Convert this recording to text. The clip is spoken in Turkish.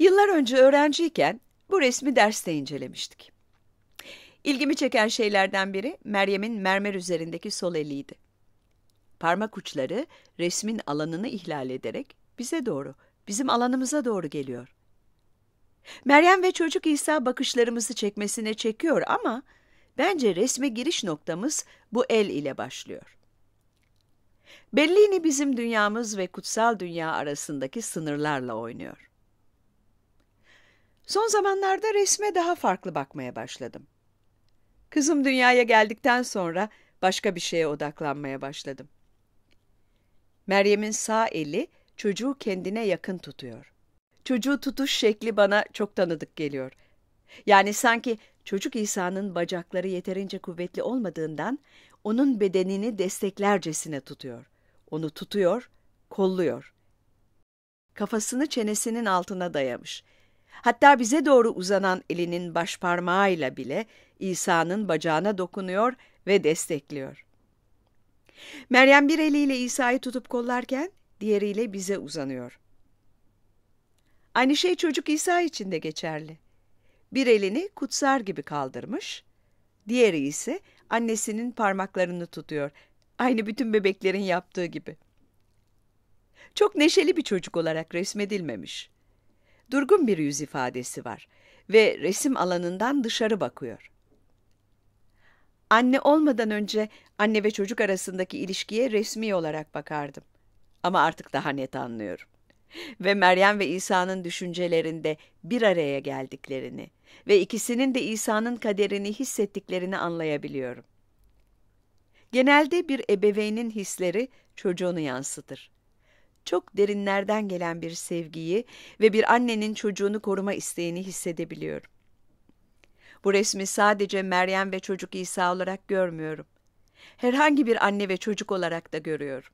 Yıllar önce öğrenciyken bu resmi derste incelemiştik. İlgimi çeken şeylerden biri Meryem'in mermer üzerindeki sol eliydi. Parmak uçları resmin alanını ihlal ederek bize doğru, bizim alanımıza doğru geliyor. Meryem ve çocuk İsa bakışlarımızı çekmesine çekiyor ama bence resme giriş noktamız bu el ile başlıyor. Bellini bizim dünyamız ve kutsal dünya arasındaki sınırlarla oynuyor. Son zamanlarda resme daha farklı bakmaya başladım. Kızım dünyaya geldikten sonra başka bir şeye odaklanmaya başladım. Meryem'in sağ eli çocuğu kendine yakın tutuyor. Çocuğu tutuş şekli bana çok tanıdık geliyor. Yani sanki çocuk İsa'nın bacakları yeterince kuvvetli olmadığından onun bedenini desteklercesine tutuyor. Onu tutuyor, kolluyor. Kafasını çenesinin altına dayamış. Hatta bize doğru uzanan elinin başparmağıyla bile İsa'nın bacağına dokunuyor ve destekliyor. Meryem bir eliyle İsa'yı tutup kollarken diğeriyle bize uzanıyor. Aynı şey çocuk İsa için de geçerli. Bir elini kutsar gibi kaldırmış, diğeri ise annesinin parmaklarını tutuyor. Aynı bütün bebeklerin yaptığı gibi. Çok neşeli bir çocuk olarak resmedilmemiş. Durgun bir yüz ifadesi var ve resim alanından dışarı bakıyor. Anne olmadan önce anne ve çocuk arasındaki ilişkiye resmi olarak bakardım. Ama artık daha net anlıyorum. Ve Meryem ve İsa'nın düşüncelerinde bir araya geldiklerini ve ikisinin de İsa'nın kaderini hissettiklerini anlayabiliyorum. Genelde bir ebeveynin hisleri çocuğunu yansıtır. Çok derinlerden gelen bir sevgiyi ve bir annenin çocuğunu koruma isteğini hissedebiliyorum. Bu resmi sadece Meryem ve çocuk İsa olarak görmüyorum. Herhangi bir anne ve çocuk olarak da görüyorum.